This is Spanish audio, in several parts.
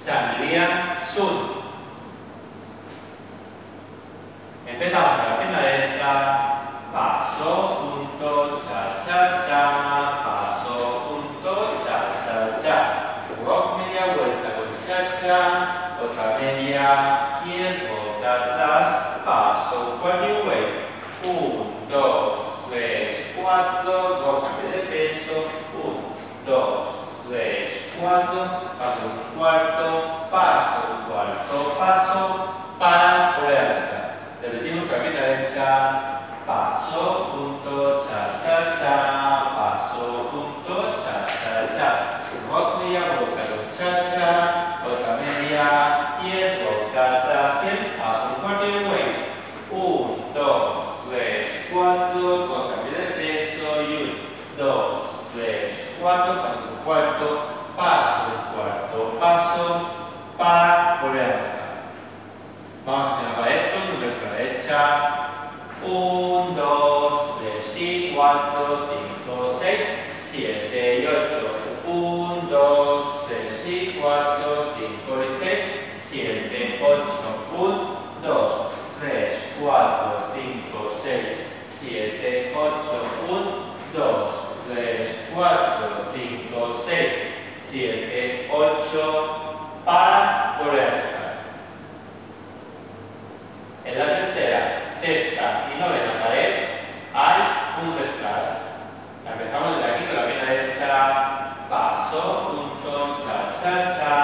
sangría sur. Empezamos con la pierna derecha, paso, punto, cha, cha, cha, paso, punto, cha, cha, cha. Rock media vuelta con cha, cha, otra media, tiempo, atrás, paso, cuatro way. Un, dos, tres, cuatro, dos, cambio de peso, un, dos, tres, cuatro, paso un cuarto, paso cuarto, paso, a empezar. Repetimos con la derecha, paso, punto, cha, cha, cha, paso, punto, cha, cha, cha. Rock media vuelta con cha, cha, otra media, y roca atrás, paso un cuarto y way. Un, dos, tres, cuatro, con cambio de peso y un, dos, tres, cuatro, paso un cuarto, cuarto, paso, para, volver a empezar. Vamos a hacer una pared con números a la derecha. 1, 2, 3 y 4, 5, 6, 7 y 8. 1, 2, 3 y 4, 5 y 6, 7, 8. 1, 2, 3, 4, 5, 6, 7, 8. 1, 2, 3, 4, 5, 6, 7, 8. Para empezar. En la tercera, sexta y novena pared hay un rescate. Empezamos desde aquí con la pierna derecha, paso, punto, cha, cha, cha,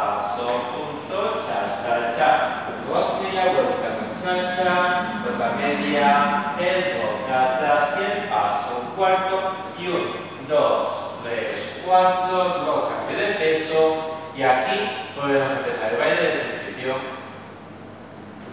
paso, punto, cha, cha, cha. Rock media vuelta con cha, cha, vuelta media, el rock atrás y el paso, cuarto y un, dos, tres, cuatro, rock, cambio de peso y aquí volvemos a empezar el baile desde el principio.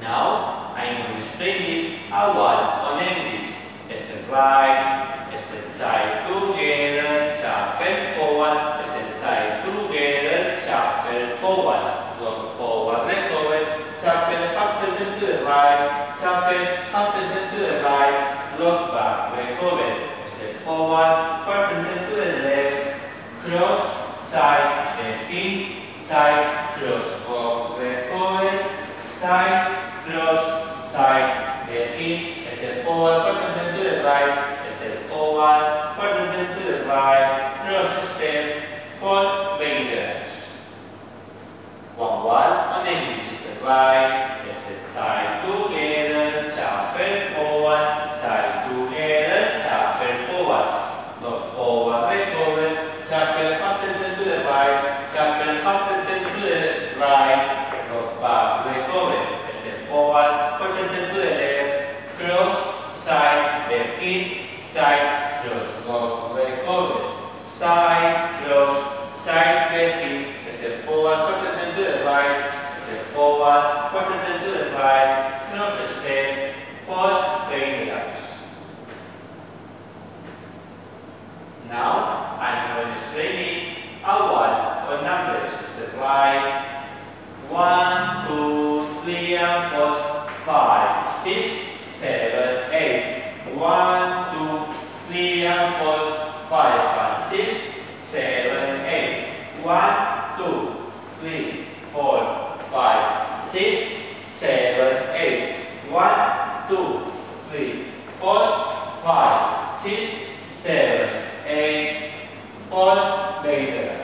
Now I'm going to explain it a while on English. Step right, step side together, shuffle forward, step side together, shuffle forward. Rock forward, recover, shuffle half turn to the right, shuffle half turn to the right, rock back, recover. Step forward, part and turn to the left, cross, side, begin, side, cross, rock, recover, side, cross, side, begin, step forward, part and then to the right, step forward, part and then to the right, cross step, fall, begin the legs. One one on English, step right, right, look back, recover, step forward, put and then to the left, cross, side, begin, side, cross, look, recover, side, cross, side, begin, step forward, put and then to the right, step forward, put and then to the right, cross step, forward, begin the legs. Now I'm going to explain it a while on numbers. Step right, four, five, six, seven, eight. One, two, three, four, five, six, seven, eight. One, two, three, four, five, six, seven, eight, four, later.